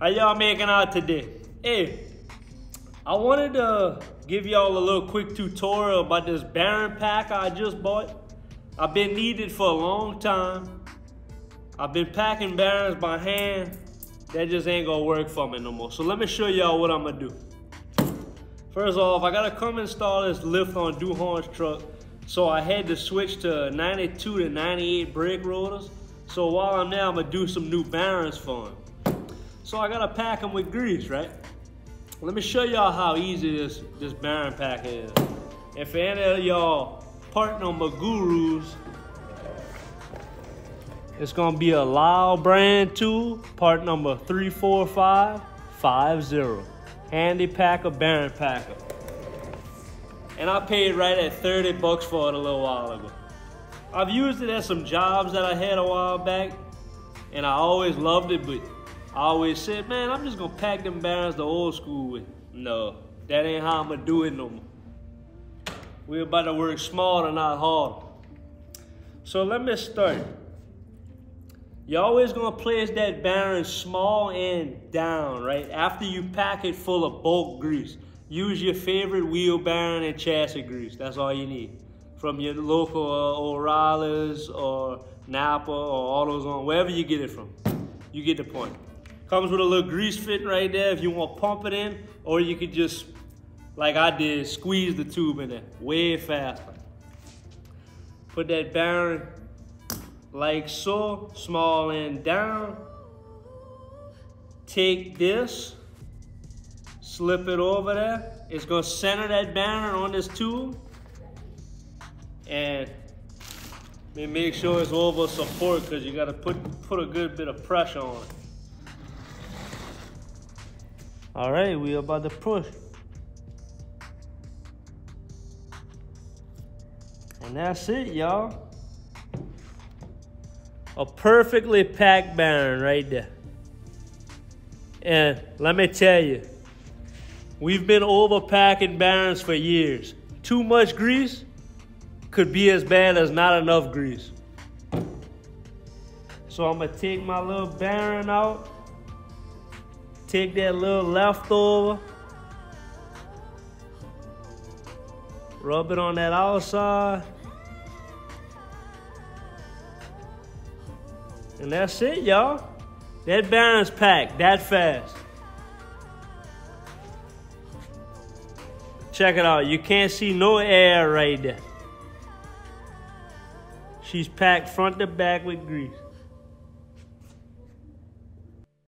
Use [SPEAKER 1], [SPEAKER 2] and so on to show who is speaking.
[SPEAKER 1] How y'all making out today? Hey, I wanted to give y'all a little quick tutorial about this bearing pack I just bought. I've been needed for a long time. I've been packing bearings by hand. That just ain't gonna work for me no more. So let me show y'all what I'm gonna do. First off, I gotta come install this lift on Duhon's truck. So I had to switch to 92 to 98 brake rotors. So while I'm there, I'm gonna do some new bearings for him. So I gotta pack them with grease, right? Let me show y'all how easy this, this bearing pack is. If any of y'all part number gurus, it's gonna be a Lisle brand tool, part number 34550. Handy packer, bearing packer. And I paid right at 30 bucks for it a little while ago. I've used it at some jobs that I had a while back, and I always loved it, but I always said, man, I'm just gonna pack them bearings the old school way. No, that ain't how I'm gonna do it no more. We're about to work smarter, not harder. So let me start. You're always gonna place that bearing small and down, right? After you pack it full of bulk grease. Use your favorite wheel bearing and chassis grease. That's all you need. From your local uh, O'Reilly's or Napa or AutoZone, wherever you get it from. You get the point. Comes with a little grease fit right there if you want to pump it in, or you could just, like I did, squeeze the tube in there way faster. Put that bearing like so, small and down. Take this, slip it over there. It's gonna center that bearing on this tube. And make sure it's over support because you gotta put, put a good bit of pressure on it. All right, we about to push. And that's it, y'all. A perfectly packed bearing right there. And let me tell you, we've been overpacking bearings for years. Too much grease could be as bad as not enough grease. So I'm gonna take my little bearing out Take that little leftover. Rub it on that outside. And that's it, y'all. That bearing's packed that fast. Check it out. You can't see no air right there. She's packed front to back with grease.